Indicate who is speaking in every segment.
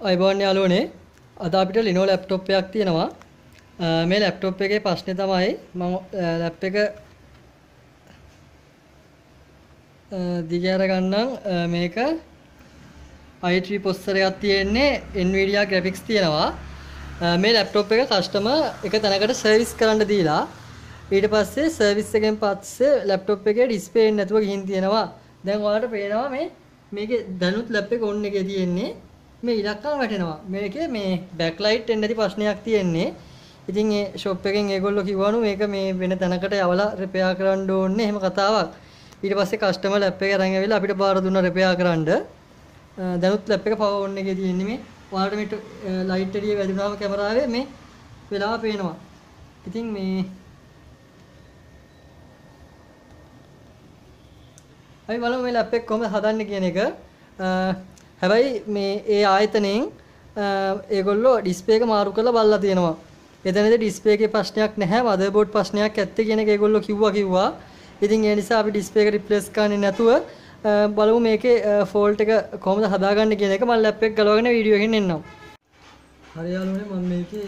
Speaker 1: අයිබෝන් යාළුවනේ අද අපිට ලිනෝ ලැප්ටොප් එකක් තියෙනවා. අ, මේ ලැප්ටොප් එකේ ප්‍රශ්නේ තමයි මම ලැප් එක අ, දිගහැර ගන්නම් අ, මේක i3 ප්‍රොසෙසර් එකක් තියෙන්නේ. Nvidia graphics තියෙනවා. අ, මේ ලැප්ටොප් එක කස්ටමර් එක තැනකට සර්විස් කරන්න දීලා ඊට පස්සේ සර්විස් එකෙන් පස්සේ ලැප්ටොප් එකේ ඩිස්ප්ලේ එක නැතුව ගිහින් තියෙනවා. දැන් ඔයාලට පේනවා මේ මේකේ දැනුත් ලැප් එක ඔන් එකේ තියෙන්නේ. මේ ඉලක්කම් වැටෙනවා. මේකේ මේ බෑක්ලයිට් එන්න ඇති ප්‍රශ්නයක් තියෙන්නේ. ඉතින් ඒ ෂොප් එකෙන් ඒගොල්ලෝ කිව්වනු මේක මේ වෙන තැනකට යවලා රිපෙයාර් කරන්න ඕනේ. එහෙම කතාවක්. ඊට පස්සේ කස්ටමර් ලැප් එක අරන් ඇවිල්ලා අපිට බාර දුන්නා රිපෙයාර් කරන්න. අ, දැනුත් ලැප් එක පවර් ඔන් එකේ තියෙන්නේ මේ. ඔයාලට මේ ලයිට් එළිය වැදුනාම කැමරාවේ මේ වෙලාව පේනවා. ඉතින් මේ අපි බලමු මේ ලැප් එක කොහොමද හදන්නේ කියන එක. අ, හැබැයි මේ ඒ ආයතනයෙන් අ, ඒගොල්ලෝ ඩිස්ප්ලේ එක මාරු කරලා බලලා තියෙනවා. එතනදී ඩිස්ප්ලේ එකේ ප්‍රශ්නයක් නැහැ, මදර්බෝඩ් ප්‍රශ්නයක් ඇත්තේ කියන එක ඒගොල්ලෝ කිව්වා කිව්වා. ඉතින් ඒ නිසා අපි ඩිස්ප්ලේ එක රිප්ලේස් කරන්නේ නැතුව අ, බලමු මේකේ ෆෝල්ට් එක කොහොමද හදාගන්නේ කියන එක මම ලැප් එක ගලවගෙන වීඩියෝ එකකින් එන්නම්. හරි යාළුවනේ මම මේකේ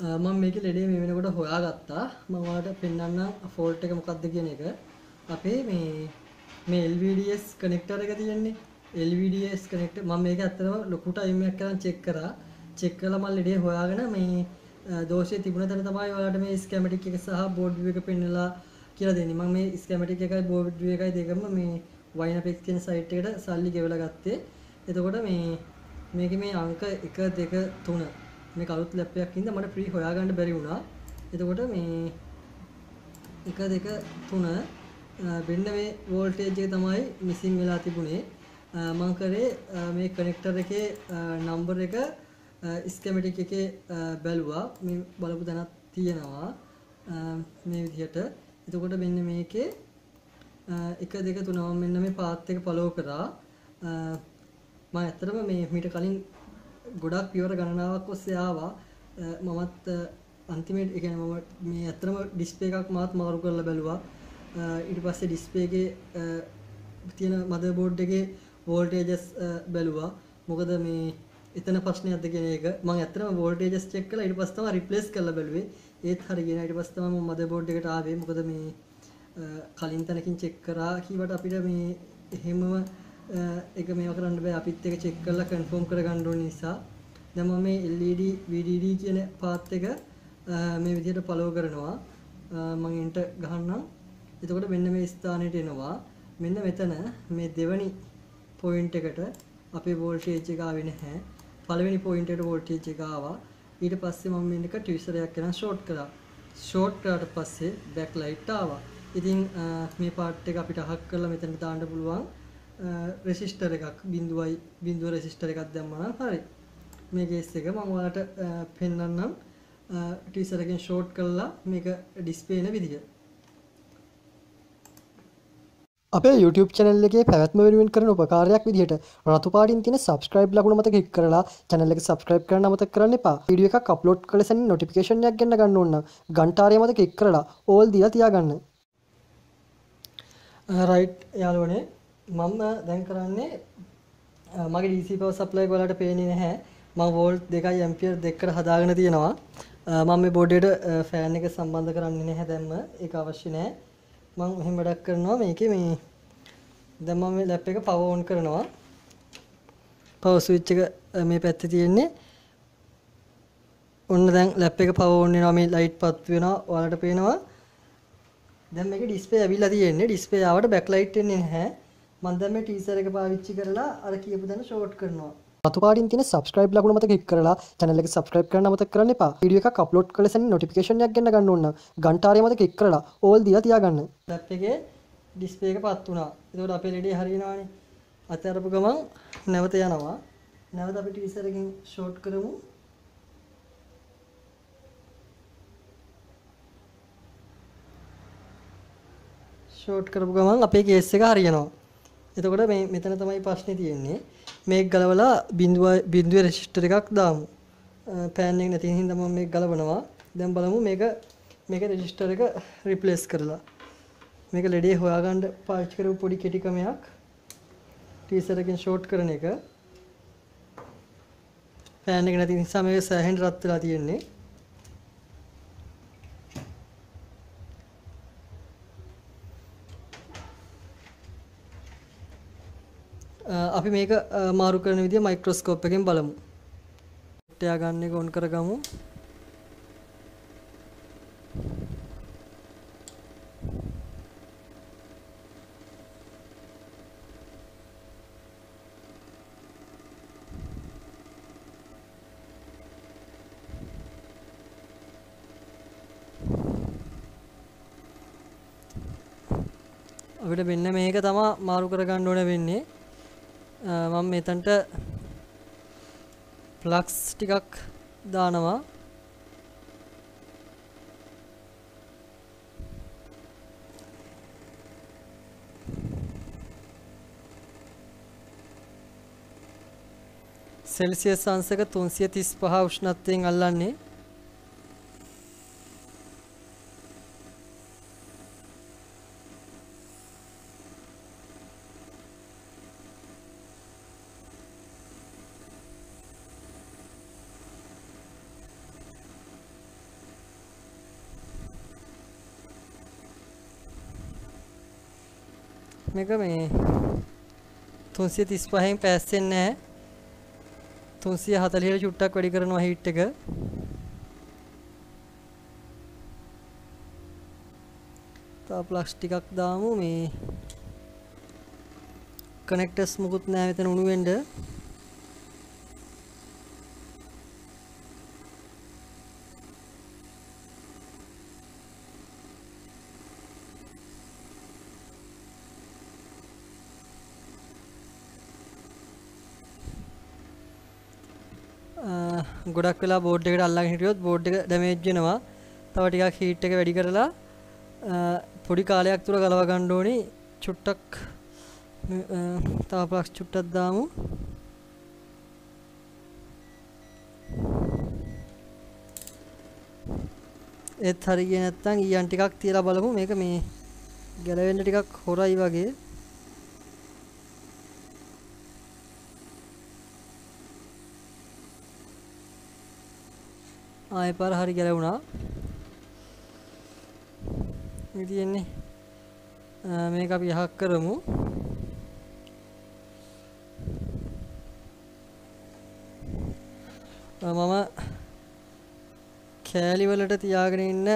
Speaker 1: මම මේකේ ලෙඩේ මේ වෙනකොට හොයාගත්තා මම ඔයාලට පෙන්වන්නම් ෆෝල්ට් එක මොකක්ද කියන එක අපේ මේ මේ LVDS කනෙක්ටර් එක තියෙන්නේ. LVDS කනෙක්ටර් මම මේක ඇත්තටම ලොකු ටයිම් එකක් කරන් චෙක් කරා. චෙක් කරලා මම ලෙඩේ හොයාගෙන මේ අ, දෝෂය තිබුණ තැන තමයි ඔයාලට මේ ස්කැමැටික් එක සහ බෝඩ් view එක පෙන්නලා කියලා දෙන්නේ. මම මේ ස්කැමැටික් එකයි බෝඩ් view එකයි දෙකම මේ Winapex කියන සයිට් එකට සල්ලි ගෙවලා ගත්තේ. එතකොට මේ මේකේ මේ අංක 1 2 3 මේ කලුත් ලැප් එකක් ඉඳ මට ෆ්‍රී හොයාගන්න බැරි වුණා. එතකොට මේ 1 2 3 වෙන්න මේ වෝල්ටේජ් එක තමයි මිසින් වෙලා තිබුණේ. අ, මම කරේ අ, මේ කනෙක්ටර් එකේ නම්බර් එක ස්කෙමැටික් එකේ අ, බැලුවා. මේ බලපු තැනක් තියෙනවා. අ, මේ විදිහට. එතකොට මෙන්න මේකේ අ, 1 2 3 මම මෙන්න මේ පාත් එක ෆලෝ කරා. අ, මම ඇත්තටම මේ මීට කලින් ගොඩක් පියවර ගණනාවක් ඔස්සේ ආවා අ, මමත් අ, අන්තිමේට ඒ කියන්නේ මම මේ ඇත්තටම ඩිස්ප්ලේ එකක් මාත් මාරු කරලා බැලුවා අ, ඊට පස්සේ ඩිස්ප්ලේ එකේ අ, තියෙන මදර්බෝඩ් එකේ වෝල්ටේජස් බැලුවා. මොකද මේ එතන ප්‍රශ්නයක්ද කියන එක මම ඇත්තටම වෝල්ටේජස් චෙක් කළා. ඊට පස්සේ තමයි රිප්ලේස් කරලා බැලුවේ. ඒත් හරියගෙන ඊට පස්සේ තමයි මම මදර්බෝඩ් එකට ආවේ. මොකද මේ අ, කලින් තැනකින් චෙක් කරා කීවට අපිට මේ එහෙමම අ, එක මේවා කරන්න බෑ. අපිත් එක චෙක් කරලා කන්ෆර්ම් කරගන්න ඕන නිසා. දැන් මම මේ LED VDD කියන පාත් එක අ, මේ විදිහට ෆලෝ කරනවා. අ, මම එන්ට ගහන්නම්. එතකොට මෙන්න මේ ස්ථානෙට එනවා. මෙන්න මෙතන මේ දෙවනි පොයින්ට් එකට අපේ වෝල්ටේජ් එක ආවේ නැහැ. පළවෙනි පොයින්ට් එකට වෝල්ටේජ් එක ආවා. ඊට පස්සේ මම මේක ට්විසර් එකක් කරන් ෂෝට් කළා. ෂෝට් කරාට පස්සේ බෑක් ලයිට් ආවා. ඉතින් අ, මේ පාර්ට් එක අපිට අහක් කරලා මෙතනට දාන්න පුළුවන්. රෙසිස්ටර් එකක් බිඳුවයි බිඳුව රෙසිස්ටර් එකක් දැම්මම නම් හරි. මේ කේස් එක මම ඔයාලට අ, පෙන්වන්නම් ටීසර් එකෙන් ෂෝට් කරලා මේක ඩිස්ප්ලේ වෙන විදිහ
Speaker 2: අපේ YouTube channel එකේ පැවැත්ම වෙනුවෙන් කරන උපකාරයක් විදිහට රතු පාටින් තියෙන subscribe ලකුණ මත ක්ලික් කරලා channel එක subscribe කරන්න අමතක කරන්න එපා. වීඩියෝ එකක් upload කළ සැනින් notification එකක් ගන්න ගන්න ඕන නම් घंटाරය මත ක්ලික් කරලා all දීලා තියාගන්න.
Speaker 1: Uh, රයිට් යාළුවනේ. මම දැන් කරන්නේ අ, මගේ DC power supply එක ඔයාලට පේන්නේ නැහැ. මම වෝල්ට් 2යි ඇම්පියර් දෙකකට හදාගෙන තියෙනවා. අ, මම මේ බෝඩ් එකට ෆෑන් එක සම්බන්ධ කරන්නේ නැහැ දැන්ම. ඒක අවශ්‍ය නැහැ. මම මෙහෙම වැඩක් කරනවා මේකේ මේ දැන් මම මේ ලැප් එක පවර් ඔන් කරනවා. පවර් ස්විච් එක අ, මේ පැත්තේ තියෙන්නේ. ඔන්න දැන් ලැප් එක පවර් ඔන් වෙනවා මේ ලයිට් පත් වෙනවා ඔයාලට පේනවා. දැන් මේකේ ඩිස්ප්ලේ ඇවිල්ලා තියෙන්නේ. ඩිස්ප්ලේ ආවට බෑක්ලයිට් එන්නේ නැහැ. මම දැන් මේ ටීසර් එක පාවිච්චි කරලා අර කියපු දන ෂෝට් කරනවා.
Speaker 2: රතු පාටින් තියෙන subscribe ලකුණ මත ක්ලික් කරලා channel එක subscribe කරන්න අමතක කරන්න එපා. වීඩියෝ එකක් upload කළ සැනින් notification එකක් ගන්න ගන්න ඕන නම් घंटाරය මත ක්ලික් කරලා all දීලා තියාගන්න.
Speaker 1: ලැප් එකේ ඩිස්ප්ලේ එක පත් වුණා එතකොට අපේ ලෙඩේ හරියනවානේ අතහැරපු ගමන් නැවත යනවා නැවත අපි ටීසර් එකෙන් ෂෝට් කරමු ෂෝට් කරපු ගමන් අපේ කේස් එක හරියනවා. එතකොට මේ මෙතන තමයි ප්‍රශ්නේ තියෙන්නේ. මේක ගලවලා බිඳුව බිඳුවේ රෙසිස්ටර් එකක් දාමු. පෑන් එක නැති හින්දා මම මේක ගලවනවා. දැන් බලමු මේක මේක රෙසිස්ටර් එක රිප්ලේස් කරලා. මේක ලෙඩේ හොයාගන්න පාවිච්චි කරපු පොඩි කෙටි ක්‍රමයක්. ටීසර් එකෙන් ෂෝට් කරන එක ෆෑන් එක නැති නිසා මේක සෑහෙන රත් වෙලා තියෙන්නේ අපි මේක අ, මාරු කරන විදිය මයික්‍රොස්කෝප් එකෙන් බලමු. ටයා ගන්න එක ඔන් කරගමු. අපිට මෙන්න මේක තමා මාරු කරගන්න ඕන වෙන්නේ මම මෙතන්ට ප්ලක්ස් ටිකක් දානවා. සෙල්සියස් අංශක 335 උෂ්ණත්වයෙන් අල්ලන්නේ. මේක මේ 335න් පෑස්සෙන්නේ නැහැ. 340ට චුට්ටක් වැඩි කරනවා හීට් එක. තා ප්ලක්ස් ටිකක් දාමු. මේ කනෙක්ටර්ස් මුකුත් නැහැ මෙතන උණු වෙන්න. ගොඩක් වෙලා බෝඩ් එකට අල්ලගෙන හිටියොත් බෝඩ් එක ඩැමේජ් වෙනවා. තව ටිකක් හීට් එක වැඩි කරලා අ, පොඩි කාලයක් තුර ගලව ගන්න ඕනි. චුට්ටක් ම- අ, තව ප්ලක්ස් චුට්ටක් දාමු. ඒත් හරි ගියේ නැත්නම් ඊයන් ටිකක් තියලා බලමු මේක මේ ගැලවෙන්න ටිකක් හොරයි වගේ. ආයෙ පාර හරි ගැලවුණා. මේ තියෙන්නේ අ, මේක අපි යහක් කරමු. අ, මම කෑලි වලට තියාගෙන ඉන්න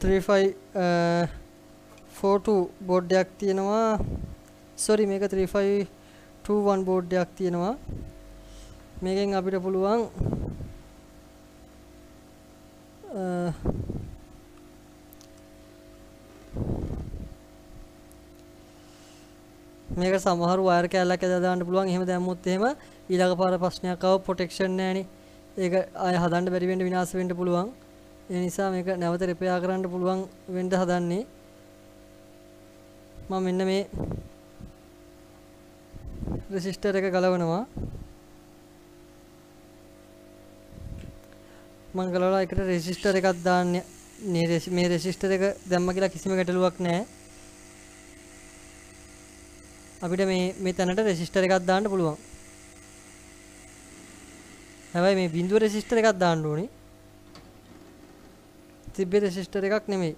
Speaker 1: 3542 බෝඩ් එකක් තියෙනවා. sorry මේක 3521 බෝඩ් එකක් තියෙනවා. මේකෙන් අපිට පුළුවන් අ, මේක සමහර වයර් කෑල්ලක් ඇදලා දාන්න පුළුවන්. එහෙම දැම්මොත් එහෙම ඊළඟ පාර ප්‍රශ්නයක් ආව ප්‍රොටෙක්ෂන් නැහෙනේ. ඒක ආය හදන්න බැරි වෙන්න විනාශ වෙන්න පුළුවන්. ඒ නිසා මේක නැවත රිපෙයාර් කරන්න පුළුවන් වෙන්න හදන්නේ. මම මෙන්න මේ රෙසිස්ටර් එක ගලවනවා. මම ගලවලා එකට රෙසිස්ටර් එකක් දාන්න මේ රෙසි- මේ රෙසිස්ටර් එක දැම්ම කියලා කිසිම ගැටලුවක් නැහැ. අපිට මේ මේ තැනට රෙසිස්ටර් එකක් දාන්න පුළුවන්. හැබැයි මේ බිඳුව රෙසිස්ටර් එකක් දාන්න ඕනේ. තිබ්බේ රෙසිස්ටර් එකක් නෙමෙයි.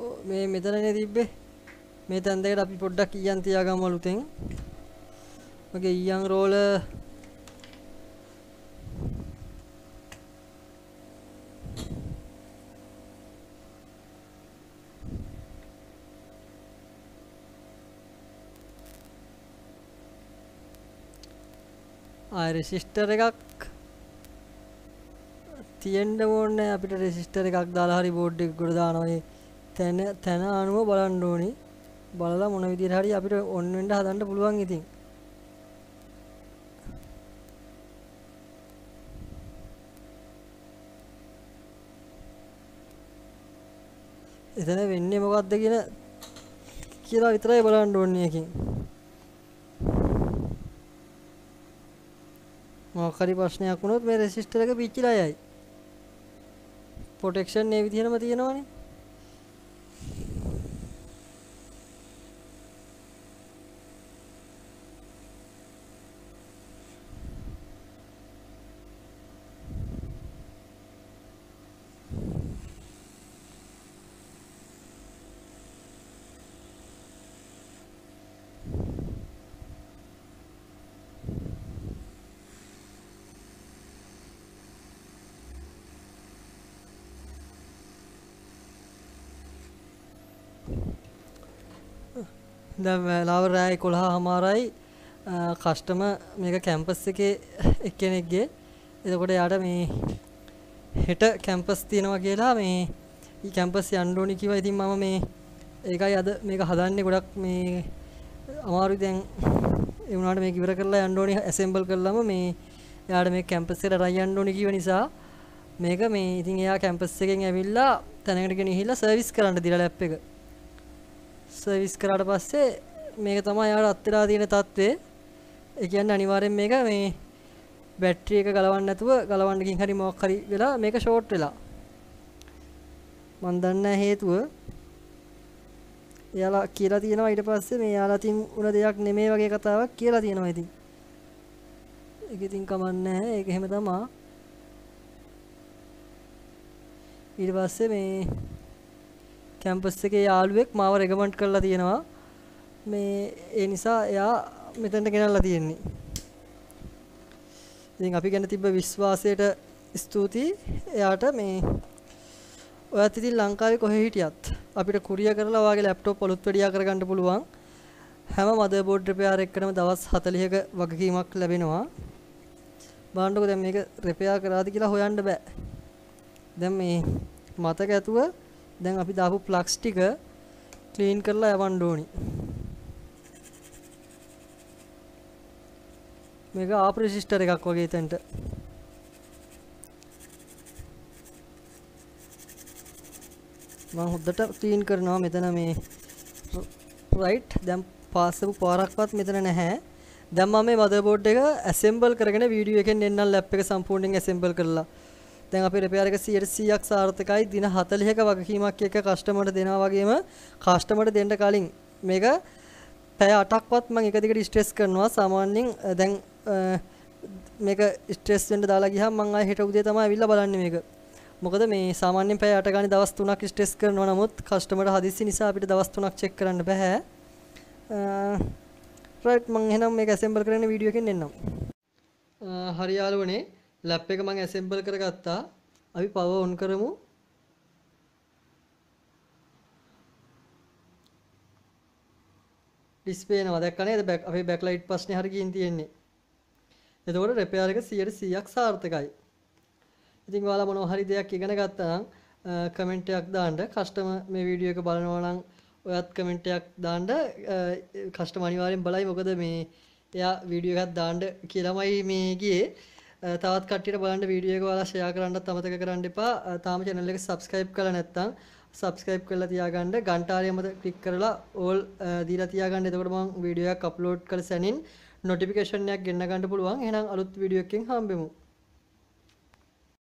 Speaker 1: කො- මේ මෙතනනේ තිබ්බේ. මේ තැන් දෙකට අපි පොඩ්ඩක් ඊයන් තියාගමු අලුතෙන්. මගේ ඊයන් රෝල. ආය රෙසිස්ටර් එකක් තියෙන්න ඕනේ. අපිට රෙසිස්ටර් එකක් දාලා හරි බෝඩ් එක ගොඩ දානවා. ඒ තැන තැන අනුව බලන්න ඕනේ. බලලා මොන විදිහට හරි අපිට ඔන් වෙන්න හදන්න පුළුවන් ඉතින්. එතන වෙන්නේ මොකක්ද කියන කියලා විතරයි බලන්න ඕනේ එකකින් මොකක් හරි ප්‍රශ්නයක් වුණොත් මේ රෙසිස්ටර් එක පිච්චිලා යයි. ප්‍රොටෙක්ෂන් මේ විදිහටම තියෙනවනේ. දැන් වෙලාව රෑ 11 හමාරයි කස්ටම මේක කැම්පස් එකේ එක්කෙනෙක්ගේ. එතකොට යාට මේ හෙට කැම්පස් තියෙනවා කියලා මේ ඊ කැම්පස් යන්න ඕනි කිව්වා. ඉතින් මම මේ ඒකයි අද මේක හදන්නේ. ගොඩක් මේ අමාරුයි. දැන් ඒ වුණාට මේක ඉවර කරලා යන්න ඕනි. ඇසෙම්බල් කරලම මේ එයාට මේ කැම්පස් එකට රයි යන්න ඕනි කිව්ව නිසා මේක මේ ඉතින් එයා කැම්පස් එකෙන් ඇවිල්ලා තැනකට ගෙනහිල්ලා සර්විස් කරන්න දීලා ලැප් එක. සර්විස් කරාට පස්සේ මේක තමයි යාට අත් වෙලා තියෙන තත්ත්වය. ඒ කියන්නේ අනිවාර්යෙන් මේක මේ බැටරි එක ගලවන්න නැතුව ගලවන්න ගින් හරි මොකක් හරි වෙලා මේක ෂෝට් වෙලා. මන් දන්නේ හේතුව. එයාලා කියලා තියෙනවා ඊට පස්සේ මේ යාලා තින් උන දෙයක් නෙමෙයි වගේ කතාවක් කියලා තියෙනවා ඉතින්. ඒක ඉතින් කමන්නේ නැහැ. ඒක එහෙම තමයි. ඊට පස්සේ මේ කැම්පස් එකේ යාළුවෙක් මාව රෙකමන්ඩ් කරලා තියෙනවා. මේ ඒ නිසා එයා මෙතනට ගෙනල්ලා තියෙන්නේ. ඉතින් අපි ගැන තිබ්බ විශ්වාසයට ස්තුතියි. එයාට මේ ඔයත් ඉතින් ලංකාවේ කොහේ හිටියත්? අපිට කුරිය කරලා ඔයාගේ ලැප්ටොප් අලුත් වැඩියා කරගන්න පුළුවන්. හැම මදර්බෝඩ් රිපෙයාර් එකකටම දවස් 40ක වගකීමක් ලැබෙනවා. බලන්නකෝ දැන් මේක රිපෙයාර් කරාද කියලා හොයන්න බෑ. දැන් මේ මතක ඇතුව දැන් අපි දාපු ප්ලග්ස් ටික ක්ලීන් කරලා යවන්න ඕනි. මේක ආප් රෙජිස්ටර් එකක් වගේ එතනට. මම හොද්දට ක්ලීන් කරනවා මෙතන මේ රයිට් දැන් පාස්සපු පාරක්වත් මෙතන නැහැ. දැන් මම මේ මදර්බෝඩ් එක ඇසෙම්බල් කරගෙන වීඩියෝ එකෙන් එන්නම් ලැප් එක සම්පූර්ණයෙන් ඇසෙම්බල් කරලා. දැන් අපේ රිපෙයාර් එක 100%ක් සාර්ථකයි. දින 40ක වගකීමක් එක්ක කස්ටමර්ට දෙනවා වගේම කස්ටමර්ට දෙන්න කලින් මේක පැය 8ක්වත් මම එක දිගට ස්ට්‍රෙස් කරනවා. සාමාන්‍යයෙන් දැන් මේක ස්ට්‍රෙස් වෙන්න දාලා ගියාම මම ආයෙ හෙට උදේ තමයි අවිල්ලා බලන්නේ මේක. මොකද මේ සාමාන්‍යයෙන් පැය 8 ගානේ දවස් 3ක් ස්ට්‍රෙස් කරනවා. නමුත් කස්ටමර්ට හදිස්සි නිසා අපිට දවස් 3ක් චෙක් කරන්න බෑ රයිට් මම එහෙනම් මේක ඇසෙම්බල් කරගෙන වීඩියෝ එකෙන් එන්නම්. හරි යාළුවනේ ලැප් එක මම ඇසෙම්බල් කරගත්තා. අපි පවර් ඔන් කරමු. ඩිස්ප්ලේ එනවා දැක්ක නේද? බෑක් අපේ බෑක් ලයිට් ප්‍රශ්නේ හරි ගින් තියෙන්නේ. එතකොට රිපෙයාර් එක 100%ක් සාර්ථකයි. ඉතින් ඔයාලා මොනවා හරි දෙයක් ඉගෙන ගත්තා නම් කමෙන්ට් එකක් දාන්න. කස්ටමර් මේ වීඩියෝ එක බලනවා නම් ඔයත් කමෙන්ට් එකක් දාන්න. කස්ටමර් අනිවාර්යෙන් බලයි මොකද මේ එයා වීඩියෝ එකක් දාන්න කියලාමයි මේ ගියේ. තවත් කට්ටියට බලන්න වීඩියෝ එක ඔයාලා ෂෙයා කරන්නත් අමතක කරන්න එපා. තාම channel එක subscribe කරලා නැත්නම් subscribe කරලා තියාගන්න. घंटाරිය මත ක්ලික් කරලා all දීලා තියාගන්න. එතකොට මම වීඩියෝ එකක් අප්ලෝඩ් කළ සැනින් notification එකක් ගෙන්න ගන්න පුළුවන්. එහෙනම් අලුත් වීඩියෝ එකකින් හම්බෙමු.